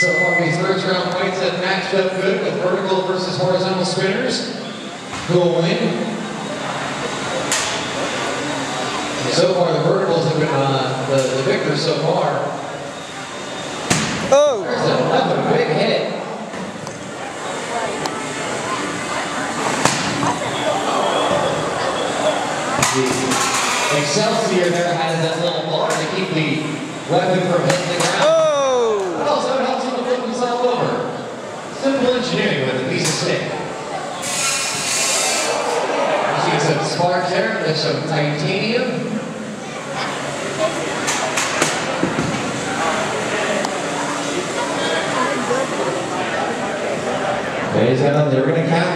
So far, these first round fights have matched up good with vertical versus horizontal spinners. Who will win? So far, the verticals have been uh, the, the victors so far. Oh! There's another big hit. The Excelsior there has that little bar to keep the weapon from hitting the ground. Simple engineering with a piece of stick. You see some sparks there, there's some titanium. Ladies and gentlemen, they're going to count.